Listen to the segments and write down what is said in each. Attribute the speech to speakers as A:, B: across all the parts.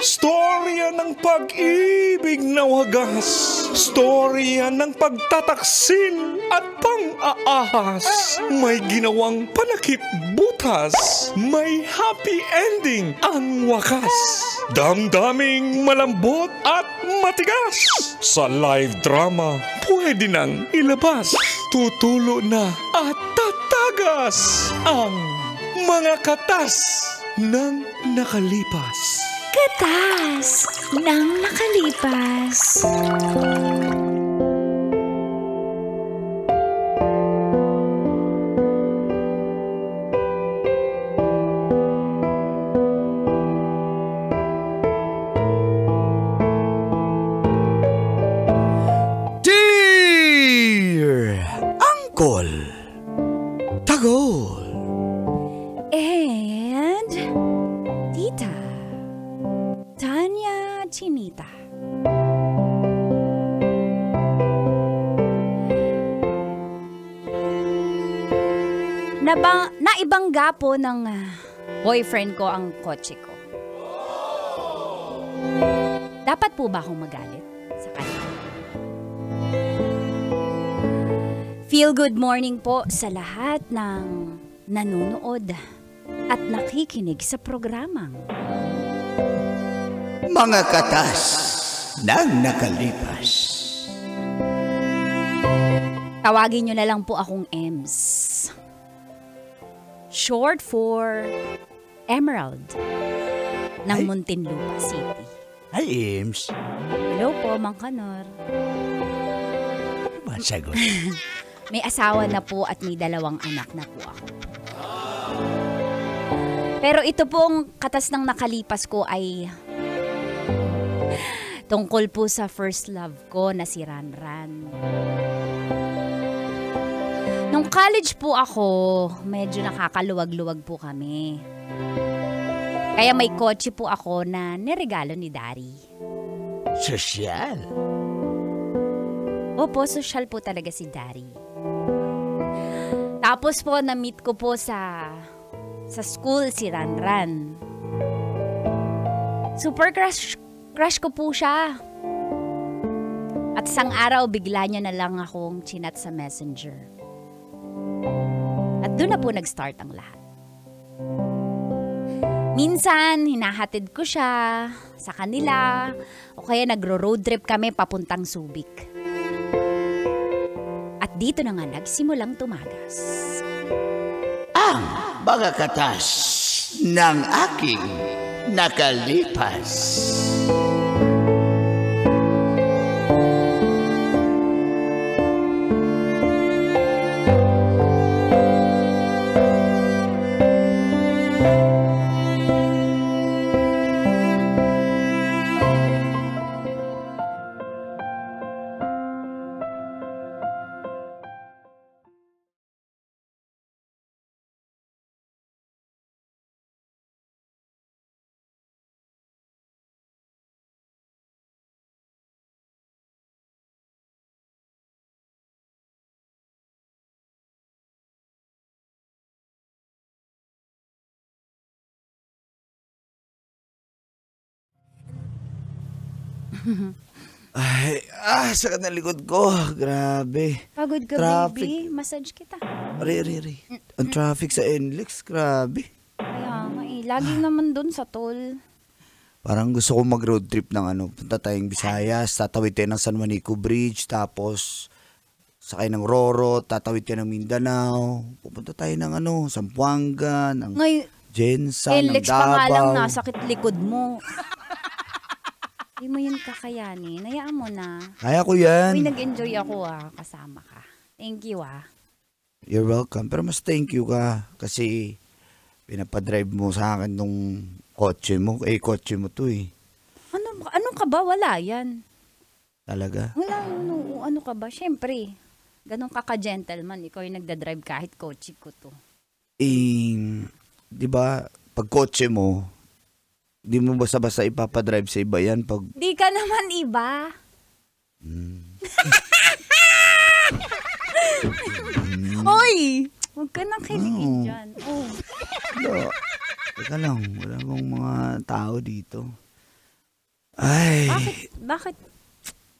A: Storya ng pag-ibig na wagas. Storya ng pagtataksil at pang-aahas. May ginawang panakip butas. May happy ending ang wakas. Damdaming malambot at matigas. Sa live drama, pwede nang ilabas. Tutulo na at tatagas ang mga katas ng nakalipas.
B: Katas ng nakalipas. Naibangga po ng ah, boyfriend ko ang kotse ko. Dapat po ba akong magalit sa kanya? Feel good morning po sa lahat ng nanonood at nakikinig sa programang
C: Mga katas ng nakalipas
B: Tawagin nyo na lang po akong EMS. Short for Emerald ng
C: Ay.
B: Muntinlupa City.
C: Ay, Ims
B: Hello po, Mang Kanor.
C: Masagot
B: May asawa na po at may dalawang anak na po ako. Pero ito pong katas ng nakalipas ko ay tungkol po sa first love ko na si Ranran. Nung college po ako, medyo nakakaluwag-luwag po kami. Kaya may kotse po ako na niregalo ni Dari.
C: Sosyal
B: Opo, social po talaga si Dari. Tapos po, na-meet ko po sa sa school si Ranran. Super crush, crush ko po siya. At isang araw, bigla niya na lang akong chinat sa messenger. At doon na po nag-start ang lahat. Minsan, hinahatid ko siya sa kanila o kaya nagro-road trip kami papuntang Subic. At dito na nga nagsimulang tumagas.
C: Ang mga katas ng aking nakalipas Ay, ah, sakit na likod ko. Grabe.
B: Pagod ka,
C: Traffic.
B: baby. Massage kita.
C: Re, re, re. Ang traffic sa NLEX, grabe.
B: Kaya nga eh. Lagi naman dun sa toll.
C: Parang gusto ko mag-road trip ng ano, punta tayong Visayas, tatawid tayo ng San Juanico Bridge, tapos sakay ng Roro, tatawid tayo ng Mindanao, pupunta tayo ng ano, Zamboanga, ng
B: Ngayon,
C: Jensa, ng
B: Alex pa nga lang nasakit likod mo. Hindi mo yun kakayanin. Hayaan mo na.
C: Kaya ko yan.
B: Uy, nag-enjoy ako ah. Kasama ka. Thank you ah.
C: You're welcome. Pero mas thank you ka kasi pinapadrive mo sa akin nung kotse mo. Eh, kotse mo to eh.
B: Ano, ano ka ba? Wala yan.
C: Talaga.
B: Wala, ano, ano ka ba? Siyempre, ganun ka ka-gentleman. Ikaw yung nagdadrive kahit kotse ko to.
C: Eh, di ba, pag kotse mo, di mo basta-basta ipapadrive sa iba yan pag
B: Di ka naman iba. Oy! Huwag ka nang kiligin
C: Mm.
B: dyan. Oh.
C: Wala. Teka lang, wala bang mga tao dito? Ay,
B: Bakit? Bakit?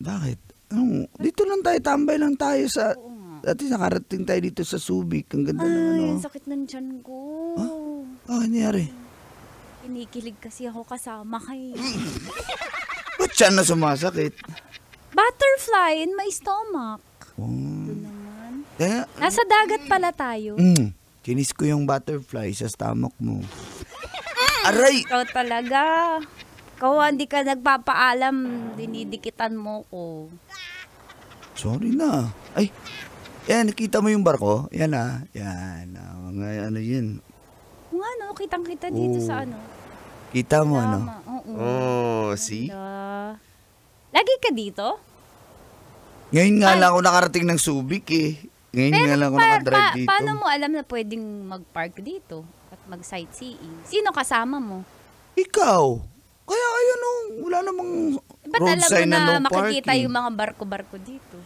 C: bakit? Ano, dito lang tayo, tambay lang tayo sa... Dati nakarating tayo dito sa Subic. Ang ganda ng ano.
B: Ay, ang sakit ng tiyan ko.
C: Ah, nangyari?
B: Kinikilig kasi ako kasama kay...
C: Ba't siya na sumasakit?
B: Butterfly in my stomach.
C: Oh.
B: Doon naman.
C: Kaya,
B: Nasa dagat pala tayo.
C: mm, kinis ko yung butterfly sa stomach mo. Aray!
B: Ikaw talaga. Ikaw hindi ka nagpapaalam, dinidikitan mo ko.
C: Sorry na. Ay, yan, nakita mo yung barko? Yan ah. Yan. ah, mga ano yun.
B: Kung ano, kitang-kita dito
C: Oh.
B: sa ano.
C: Kita mo ano?
B: Oo.
C: Oh, see?
B: Ganda. Lagi ka dito?
C: Ngayon nga lang ako nakarating ng Subic eh. Ngayon nga lang ako
B: pa-
C: nakadrive
B: pa-
C: dito.
B: paano mo alam na pwedeng mag-park dito at mag-sightseeing? Sino kasama mo?
C: Ikaw. Kaya ayun oh, wala namang
B: Ba't
C: road
B: alam mo
C: sign na,
B: na
C: no
B: makikita
C: parking.
B: yung mga barko-barko dito?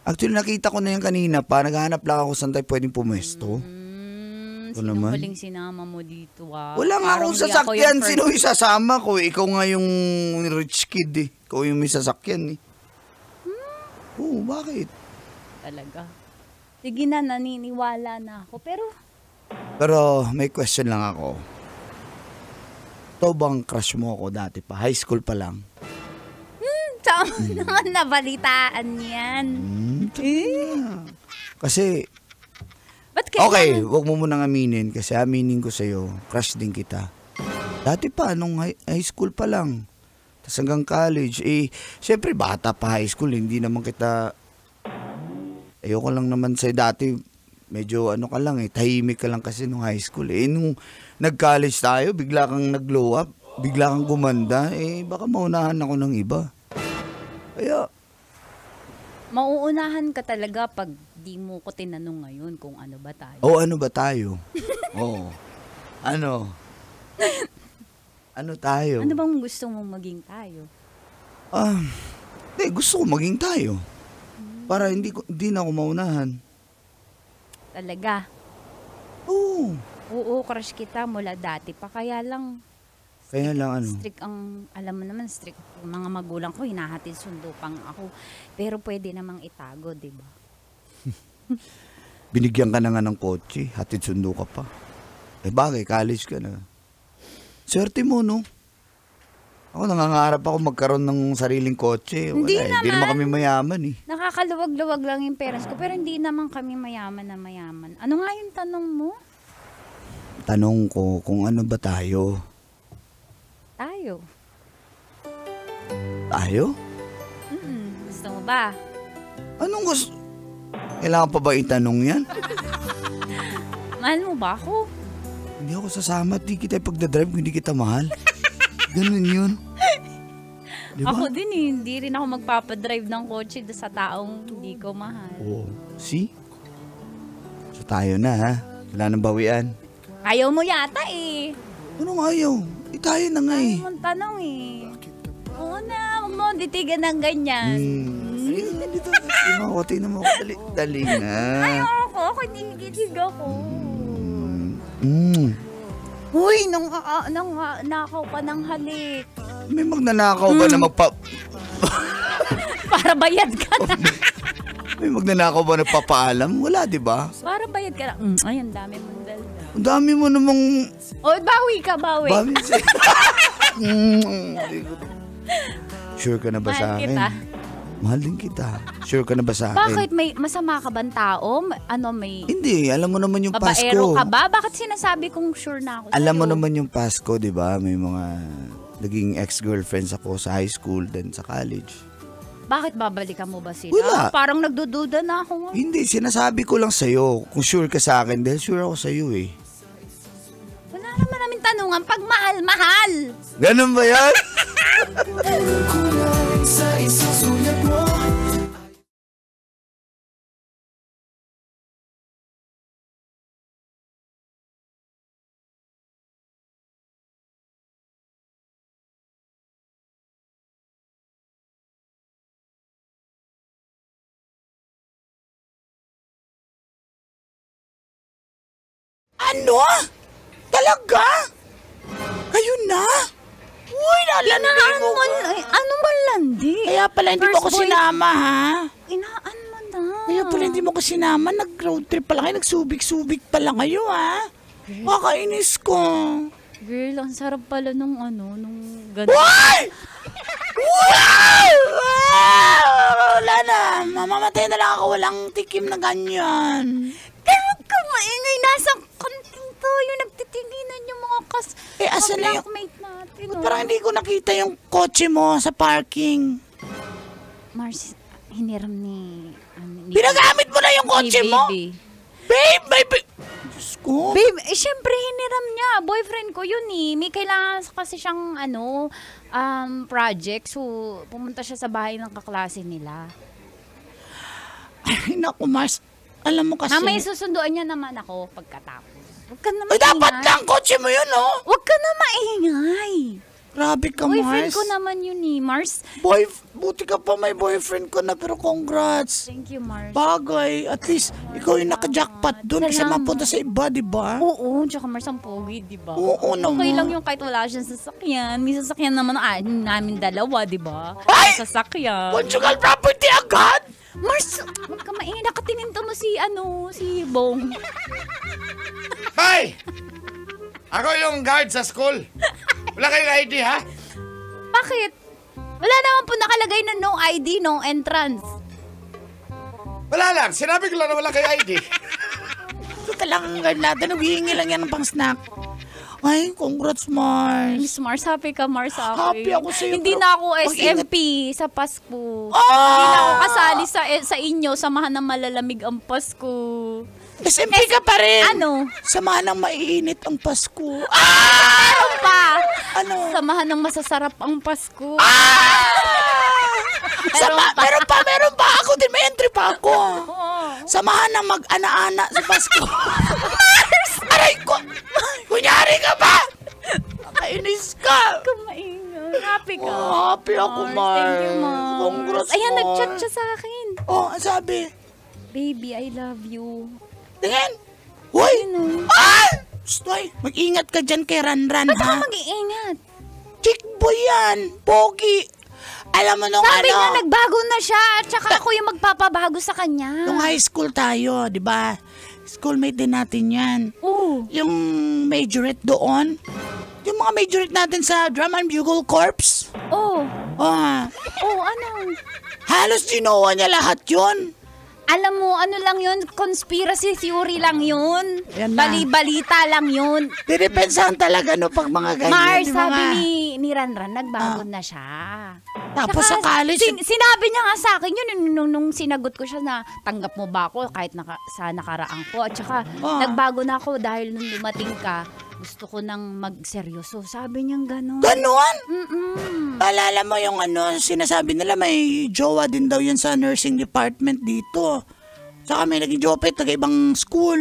C: Actually, nakita ko na yan kanina pa. Naghahanap lang ako saan tayo pwedeng pumesto.
B: Hmm,
C: Ito
B: sino
C: naman.
B: huling sinama mo dito? Ah?
C: Wala nga
B: Parang
C: akong
B: di ako
C: sasakyan.
B: yung
C: Sino yung sasama ko? Ikaw nga yung rich kid eh. Ikaw yung may sasakyan eh.
B: Hmm?
C: Oo, bakit?
B: Talaga. Sige na, naniniwala na ako. Pero,
C: Pero may question lang ako. Ito bang crush mo ako dati pa? High school pa lang.
B: saan mo naman nabalitaan yan?
C: Hmm, tama. Kasi,
B: Ba't kailangan?
C: okay, wag mo munang aminin kasi aminin ko sa'yo, crush din kita. Dati pa, nung high, high school pa lang. Tapos hanggang college, eh, syempre bata pa high school, hindi naman kita, ayoko lang naman sa'yo dati, medyo ano ka lang eh, tahimik ka lang kasi nung high school. Eh, nung nag-college tayo, bigla kang nag-glow up, bigla kang gumanda, eh, baka maunahan ako ng iba. Kaya,
B: Mauunahan ka talaga pag di mo ko tinanong ngayon kung ano ba tayo.
C: O ano ba tayo? Oo. Ano? Ano tayo?
B: Ano bang gusto mong maging tayo?
C: Ah, hindi, gusto ko maging tayo. Para hindi ko hindi na ako maunahan.
B: Talaga.
C: Oo.
B: Oo, crush kita mula dati pa. Kaya lang,
C: Kaya lang ano.
B: strict ang, alam mo naman, strict. Mga magulang ko, hinahatid sundo pang ako. Pero pwede namang itago, di ba?
C: Binigyan ka na nga ng kotse, hatid sundo ka pa. Eh bagay, college ka na. Swerte mo, no? Ako nangangarap ako magkaroon ng sariling kotse. Wala,
B: Hindi
C: eh. Hindi
B: naman.
C: naman kami mayaman eh.
B: Nakakaluwag-luwag lang yung parents ko, pero hindi naman kami mayaman na mayaman. Ano nga yung tanong mo?
C: Tanong ko kung ano ba tayo?
B: Tayo.
C: Tayo?
B: Mm, gusto mo ba?
C: Anong gusto? Kailangan pa ba itanong yan?
B: Mahal mo ba ako?
C: Hindi ako sasama at di kita pagdadrive kung hindi kita mahal. Ganun yun. Di ba?
B: Ako din eh, hindi rin ako magpapadrive ng kotse sa taong hindi ko mahal.
C: Oo. See? So tayo na ha. Wala nang bawian.
B: Ayaw mo yata eh.
C: Anong ayaw? Eh tayo na nga eh.
B: Ayaw mong tanong eh. Oo na, huwag mo titigan ng ganyan.
C: Hmm. Dito. Tingnan mo ako, tingnan mo ako. Dali, dali na.
B: Ayoko, ako kinikilig ako.
C: Hmm.
B: Uy, nang, uh, nang uh, nakaw pa ng halik.
C: May magnanakaw ba na magpa...
B: Para bayad ka na.
C: May magnanakaw ba na papaalam? Wala, di ba?
B: Para bayad ka na. Mm, ay, ang dami mong dalda.
C: Ang dami mo namang...
B: O, bawi ka, bawi.
C: Bawi sa... Mm. Sure ka na ba
B: Mahal
C: sa akin?
B: kita.
C: Mahal din kita. Sure ka na ba sa akin?
B: Bakit may masama ka bang tao? Ano, may
C: Hindi, alam mo naman yung
B: babaero
C: Pasko.
B: ka ba? Bakit sinasabi kong sure na ako
C: Alam mo
B: sa'yo?
C: naman yung Pasko, di ba? May mga naging ex-girlfriends ako sa high school, then sa college.
B: Bakit babalikan mo ba sila?
C: Wala.
B: Parang nagdududa na ako.
C: Hindi, sinasabi ko lang sa'yo. Kung sure ka sa akin, dahil sure ako sa'yo eh.
B: Wala naman namin tanungan. Pag mahal, mahal.
C: Ganun ba yan? ano? Talaga?
D: Ayun na! Uy, nalandi mo.
B: mo, ay, ano ba landi?
D: Kaya pala hindi mo
B: First
D: ako
B: boy-
D: sinama, ha?
B: Inaan mo na.
D: Kaya pala hindi mo ko sinama. Nag-road trip pala kayo. Nagsubik-subik pala kayo, ha? Kakainis ko.
B: Girl, ang sarap pala nung ano, nung ganun.
D: Why? Wow! wow! Wala na. Mamamatay na lang ako. Walang tikim na ganyan.
B: Pero huwag ka maingay, nasa kantin tayo, nagtitinginan yung mga kas...
D: Eh, asan na yung-
B: natin. oh.
D: Parang hindi ko nakita yung kotse mo sa parking.
B: Mars, hiniram ni... Ano, ni
D: Pinagamit mo na yung kotse mo?
B: baby.
D: Babe, may... Ba- Diyos ko.
B: Babe, eh, syempre hiniram niya. Boyfriend ko yun eh. May kailangan kasi siyang ano, um, project. So, pumunta siya sa bahay ng kaklase nila.
D: Ay, naku, Mars. Alam mo kasi...
B: Mamaya susunduan niya naman ako pagkatapos. Huwag ka na
D: Ay, dapat
B: maingay.
D: lang kotse mo yun, oh.
B: Huwag ka na maingay.
D: Grabe ka,
B: Boyfriend
D: Mars.
B: ko naman yun eh. Mars,
D: Boy, buti ka pa may boyfriend ko na, pero congrats.
B: thank you Mars.
D: Bagay, at least ikaw yung naka-jackpot doon kasi mapunta sa iba, di ba?
B: Oo, tsaka Mars ang pogi, di ba?
D: Oo naman.
B: Okay lang yung kahit wala siyang sasakyan. May sasakyan naman ah, namin dalawa, di ba?
D: Ay!
B: Sasakyan.
D: Conjugal property agad?
B: Mars, huwag ka maingay. Nakatingin to mo si, ano, si Bong.
E: Hoy! Ako yung guard sa school. Wala kayong ID, ha?
B: Bakit? Wala naman po nakalagay na no ID, no entrance.
E: Wala lang. Sinabi ko lang na wala kayong ID.
D: Ito lang ang guard natin, naghihingi lang yan ng pang snack. Ay, congrats, Mars.
B: Miss Mars, happy ka Mars akin.
D: Happy ako sa'yo,
B: Hindi na ako. SMP sa Pasko.
D: Ah!
B: Hindi na ako kasali sa sa inyo, samahan ng malalamig ang Pasko.
D: SMP ka pa rin.
B: Ano?
D: Samahan ng maiinit ang Pasko.
B: Meron pa!
D: Ano?
B: Samahan ng masasarap ang Pasko.
D: Sama, meron pa, meron pa. Ako din, may entry pa ako. Samahan ng mag-ana-ana sa Pasko. Aray ko! Kunyari ka ba? Nakainis ka.
B: Kumaingay. Happy ka.
D: Oh, happy ako, Mars.
B: Thank you, Mars.
D: Congrats,
B: Ayan,
D: Mars.
B: nag-chat siya sa akin.
D: Oh, ang sabi.
B: Baby, I love you.
D: Tingin. Hoy! Ah! Stoy, mag-ingat ka dyan kay Ranran,
B: Ba't ako
D: ha?
B: mag-iingat?
D: Chick boy yan. Pogi. Alam mo nung
B: Sabi
D: ano,
B: niya, nagbago na siya. At saka ako yung magpapabago sa kanya.
D: nung high school tayo, di ba? Schoolmate din natin yan.
B: Oo.
D: Yung majorette doon. Yung mga majorette natin sa Drum and Bugle Corps.
B: Oh.
D: Oh,
B: Oh, ano?
D: halos ginawa niya lahat yun.
B: Alam mo, ano lang yun? Conspiracy theory lang yun.
D: Yan na.
B: Bali-balita lang yun.
D: Dinipensahan talaga no pag mga ganyan.
B: Mars,
D: yung
B: sabi
D: mga-
B: ni, ni Ranran, nagbago na siya.
D: Tapos sa college,
B: sin- sinabi niya nga sa akin yun nung, nung, nung sinagot ko siya na tanggap mo ba ako kahit naka, sa nakaraang ko. At saka
D: Ah.
B: nagbago na ako dahil nung dumating ka, gusto ko nang magseryoso. Sabi niya gano'n.
D: ganon.
B: Mm-mm.
D: Alala mo yung ano, sinasabi nila may jowa din daw yun sa nursing department dito. Saka may naging jowa pa yung taga-ibang school.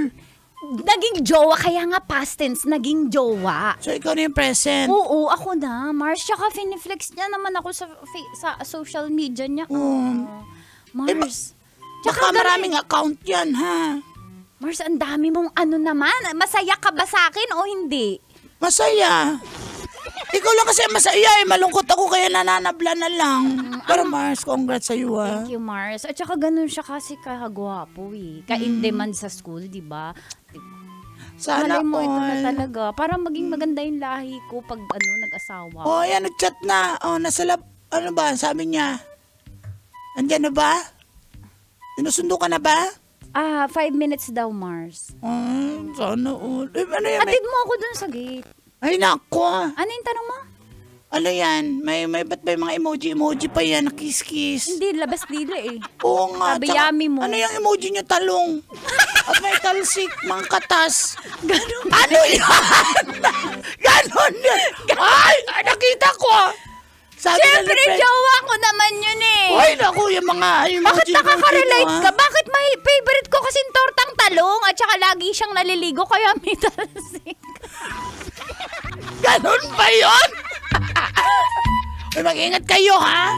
B: Naging jowa, kaya nga past tense, naging jowa.
D: So ikaw na yung present.
B: Oo, ako na. Mars, tsaka finiflex niya naman ako sa, fa- sa social media niya.
D: Oo.
B: Mars.
D: Baka
B: ganun-
D: maraming account yan, ha?
B: Mars, ang dami mong ano naman. Masaya ka ba sa akin o hindi?
D: Masaya. Ikaw lang kasi masaya eh. Malungkot ako kaya nananabla na lang. Pero Mars, congrats sa'yo ah.
B: Thank you, Mars. At saka ganun siya kasi kagwapo eh. Ka-in-demand sa school, di ba?
D: Sana
B: Malay mo, ito na talaga. Para maging maganda yung lahi ko pag ano, nag-asawa.
D: Oh, ayan, nag-chat na. Oh, nasa lab, ano ba, sabi niya. Andiyan na ba? Sinusundo ka na ba?
B: Ah, five minutes daw, Mars.
D: Ay, sana all. Eh, ano yan? May...
B: Atid mo ako dun sa gate.
D: Ay, nako.
B: Ano yung tanong mo?
D: Ano yan? May, may, ba't may mga emoji-emoji pa yan kiss-kiss?
B: Hindi, labas dila eh.
D: Oo nga.
B: Sabi,
D: tsaka,
B: yummy mo.
D: Ano yung emoji niyo? Talong. At may talsik, mangkatas. Ganon. Ano yan? Ganon yan. Ay, ay, nakita ko. Sabi
B: Siyempre,
D: na
B: jowa ko naman yun eh.
D: Ay, naku, yung mga emoji.
B: Bakit nakaka-relate
D: emoji mo,
B: ka?
D: ah.
B: Bakit may favorite ko kasi tortang talong at saka lagi siyang naliligo kaya may talsik.
D: Ganon ba yun? Ay, mag-ingat kayo, ha?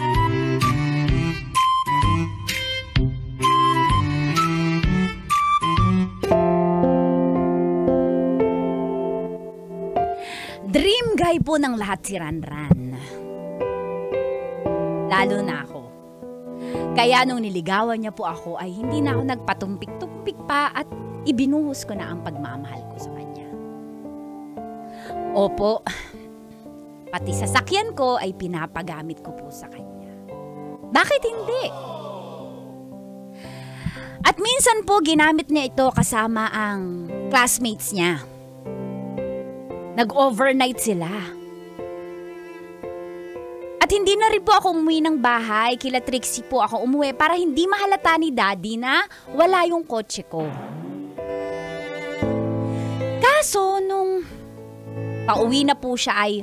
B: Dream guy po ng lahat si Ranran. Lalo na ako. Kaya nung niligawan niya po ako ay hindi na ako nagpatumpik-tumpik pa at ibinuhos ko na ang pagmamahal ko sa kanya. Opo, pati sasakyan ko ay pinapagamit ko po sa kanya. Bakit hindi? At minsan po ginamit niya ito kasama ang classmates niya. Nag-overnight sila. At hindi na rin po ako umuwi ng bahay. Kila Trixie po ako umuwi para hindi mahalata ni Daddy na wala yung kotse ko. Kaso nung pauwi na po siya ay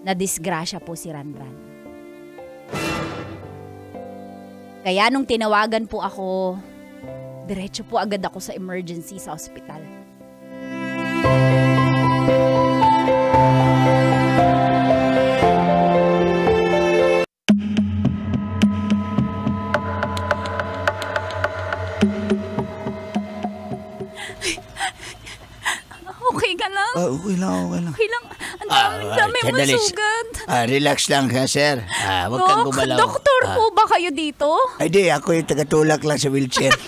B: nadisgrasya po si Ranran. Kaya nung tinawagan po ako, diretso po agad ako sa emergency sa ospital. Okay lang,
C: okay lang. Okay lang.
B: Ang dami,
E: ah,
B: dami mo sugat.
E: Ah, relax lang ha, sir. Ah, huwag kang gumalaw.
B: doktor
E: Ah.
B: po ba kayo dito?
C: Ay di, ako yung tagatulak lang sa wheelchair.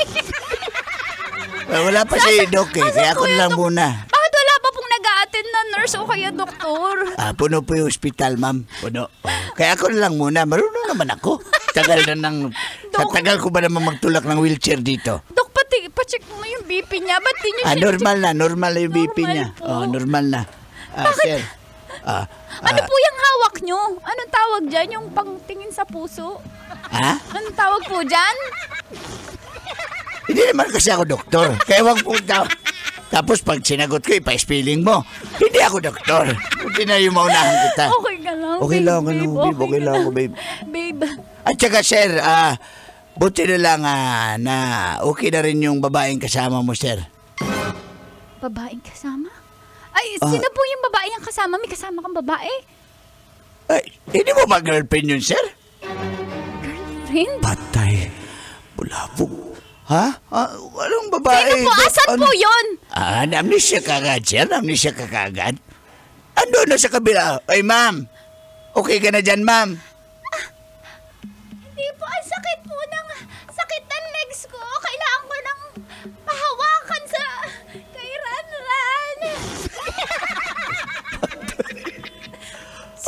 C: Ah, Wala pa si Doc eh, kaya ako lang
B: Dok?
C: muna.
B: Bakit wala pa pong nag attend na nurse o kaya doktor?
C: Ah, puno po yung ospital, ma'am. Puno. Kaya ako na lang muna. Marunong naman ako. Tagal na ng... Sa
B: Dok.
C: tagal ko ba naman magtulak ng wheelchair dito?
B: Dok, pati, pacheck mo yung BP niya. Ba't di niyo
C: Ah,
B: siya-
C: normal na. Normal na yung BP
B: Normal
C: niya.
B: po.
C: Oh, normal na. Ah, sir. Ah,
B: Ano
C: ah,
B: po yung hawak nyo? Anong tawag dyan? Yung pangtingin sa puso?
C: ha?
B: Anong tawag po dyan?
C: Hindi naman kasi ako doktor. Kaya wag po daw. Tapos pag sinagot ko, ipa-spelling mo. Hindi ako doktor. Hindi na yung maunahan kita.
B: Okay ka lang,
C: Okay
B: babe,
C: lang, ano, babe. Okay
B: ka
C: lang ako, babe.
B: Babe,
C: At saka, sir, ah, buti na lang ah, na okay na rin yung babaeng kasama mo, sir.
B: babaeng kasama? Ay,
C: Ah.
B: sino po yung babae yung kasama? May kasama kang babae?
C: Ay, hindi mo ba girlfriend yun, sir?
B: Girlfriend?
C: Patay. Bulabog. Ha? Ah, anong babae?
B: Sino po? Asan
C: ano?
B: po yun?
C: Ah, amnesia ka agad, sir. Amnesia ka kagad. Ando na sa kabila. Ay, ma'am. Okay ka na dyan, ma'am.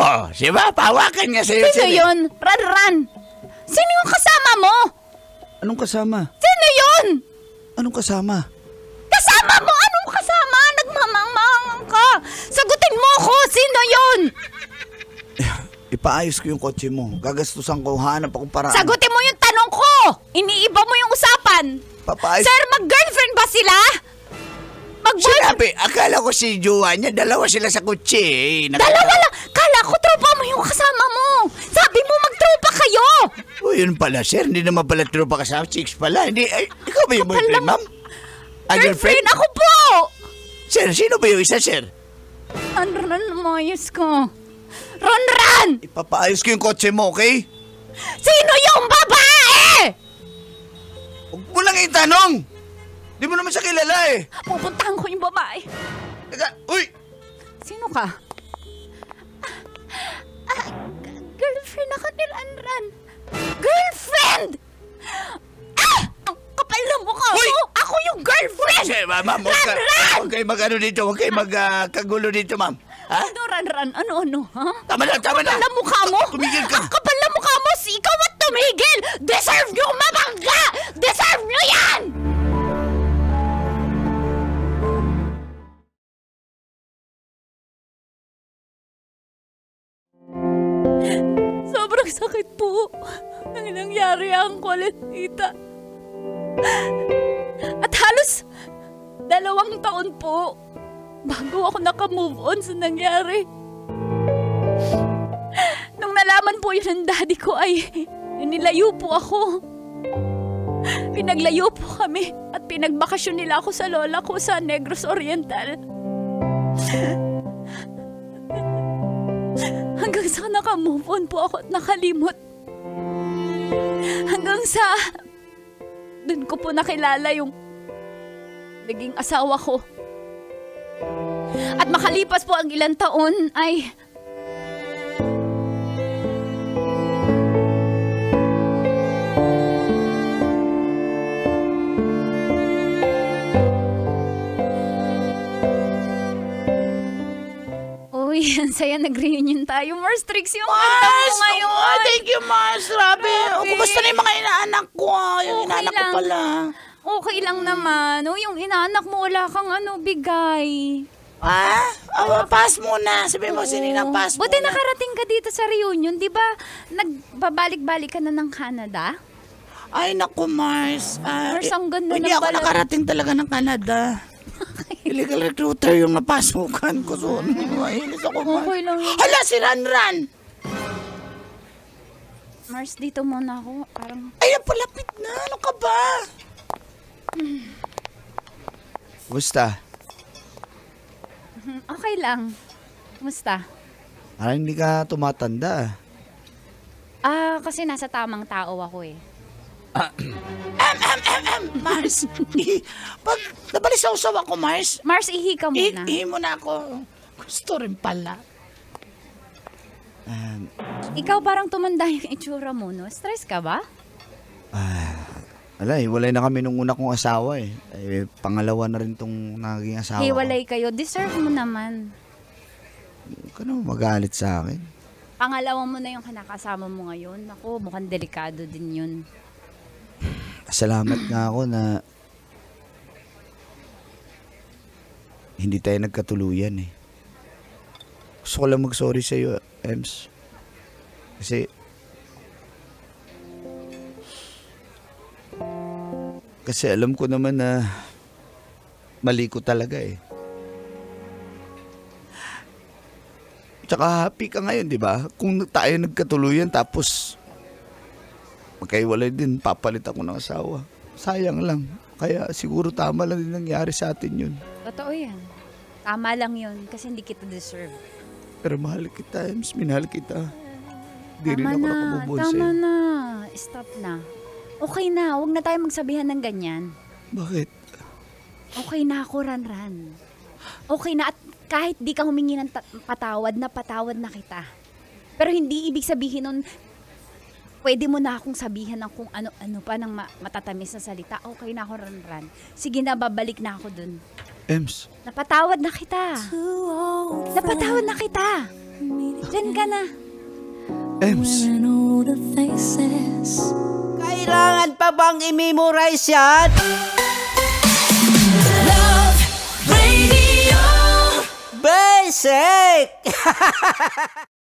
C: Oh, si ba? Pawakan nga sa'yo,
B: Sino
C: sir.
B: yun? Ranran. Sino yung kasama mo?
C: Anong kasama?
B: Sino yun?
C: Anong kasama?
B: Kasama mo? Anong kasama? Nagmamang-mangang ka. Sagutin mo ko. Sino yun?
C: Ipaayos ko yung kotse mo. Gagastusan ko. Hanap akong paraan.
B: Sagutin mo yung tanong ko. Iniiba mo yung usapan.
C: Papaayos.
B: Sir, mag-girlfriend ba sila? Mag-boyfriend?
C: Sinabi, akala ko si Jowa niya, dalawa sila sa kotse. Eh. Nakita-
B: Dalawa lang. Kala ko tropa mo yung kasama mo. Sabi mo magtropa kayo.
C: Oh, yun pala, sir. Hindi naman pala tropa kasama. Chicks pala. Hindi, ay, ikaw ba yung boyfriend, ma'am? Ah, girlfriend?
B: Ako po.
C: Sir, sino ba yung isa, sir?
B: Ranran, lumayas ko. Ronran!
C: Ipapaayos ko yung kotse mo, okay?
B: Sino yung babae?
C: Huwag mo lang itanong! Di mo naman siya kilala eh.
B: Pupuntahan ko yung babae.
C: Teka, uy!
B: Sino ka? Ah, g- girlfriend! Ah! Ang kapal ng mukha
C: Uy!
B: mo! Ako yung girlfriend!
C: Sir, ma'am, ma'am, huwag ka,
B: Ranran!
C: huwag kayo mag-ano dito, huwag kayo mag-kagulo dito, ma'am. Ha?
B: Ano, Ranran? Ano-ano, ha?
C: Tama na, tama na!
B: Kapal ng mukha mo!
C: Tumigil ka!
B: Ang kapal ng mukha mo! Si ikaw at tumigil! Deserve nyo mabangga! Deserve nyo yan! Sobrang sakit po nang nangyari ang kolesita. At halos dalawang taon po bago ako nakamove on sa nangyari. Nung nalaman po yun ng daddy ko ay nilayo po ako. Pinaglayo po kami at pinagbakasyon nila ako sa lola ko sa Negros Oriental. Hanggang sa nakamove on po ako at nakalimot. Hanggang sa dun ko po nakilala yung naging asawa ko. At makalipas po ang ilang taon ay... Uy, ang saya nag-reunion tayo. Mars Trix, yung ganda mo
D: Mars!
B: ngayon.
D: Oh, thank you, Mars. Grabe. Oh,
B: Grabe.
D: kumusta na yung mga inaanak ko? ah? Yung
B: Okay
D: inaanak ko
B: lang.
D: pala.
B: Okay lang naman. O, yung inaanak mo, wala kang ano, bigay.
D: Ah? Oh, pass muna. Sabi mo,
B: Oo.
D: pass
B: Buti
D: muna.
B: nakarating ka dito sa reunion. Di ba, nagbabalik-balik ka na ng Canada?
D: Ay, naku, Mars. Ah,
B: Mars, ang ganda
D: Hindi
B: ng
D: ako nakarating talaga ng Canada. Illegal recruiter yung napasukan ko. So, mahilis ako.
B: Okay lang.
D: Hala, si Ranran!
B: Mars, dito muna ako. Parang,
D: Ay, palapit na. Ano ka ba?
C: Kumusta?
B: hmm, okay lang. Kumusta?
C: Parang hindi ka tumatanda.
B: Ah, kasi nasa tamang tao ako eh.
D: Mars, pag nabalisaw-saw ako, Mars,
B: Mars, ihi ka muna.
D: ihi mo na ako. Gusto rin pala.
C: Um,
B: Ikaw parang tumanda yung itsura mo, no? Stress ka ba?
C: Wala eh, walay na kami nung una kong asawa eh. eh pangalawa na rin tong naging asawa
B: Hiwalay kayo. Deserve mo naman.
C: ko. Huwag ka naman magalit sa akin.
B: Pangalawa mo na yung kinakasama mo ngayon. Ako, mukhang delikado din yun.
C: Salamat nga ako na hindi tayo nagkatuluyan eh. Gusto ko lang mag-sorry sa iyo, Ems. Kasi Kasi alam ko naman na mali ko talaga eh. Tsaka happy ka ngayon, di ba? Kung tayo nagkatuluyan tapos magkaiwalay din, papalit ako ng asawa. Sayang lang. Kaya siguro tama lang din nangyari sa atin yun.
B: Totoo yan. Tama lang yun kasi hindi kita deserve.
C: Pero mahal kita, Ems. Minahal kita. Di rin
B: tama
C: ako
B: na,
C: nakabubuhay
B: tama
C: sa'yo.
B: na. Stop na. Okay na, huwag na tayo magsabihan ng ganyan.
C: Bakit?
B: Okay na ako, Ranran. Okay na at kahit di ka humingi ng ta- patawad na patawad na kita. Pero hindi ibig sabihin nun, pwede mo na akong sabihan ng kung ano-ano pa ng ma- matatamis na salita. Okay na ako, Ranran. Sige na, babalik na ako dun.
C: Ems,
B: Napatawad na kita. Napatawad na kita. Diyan ka na.
C: Ems.
F: Kailangan pa bang i-memorize yan? Love Radio Basic!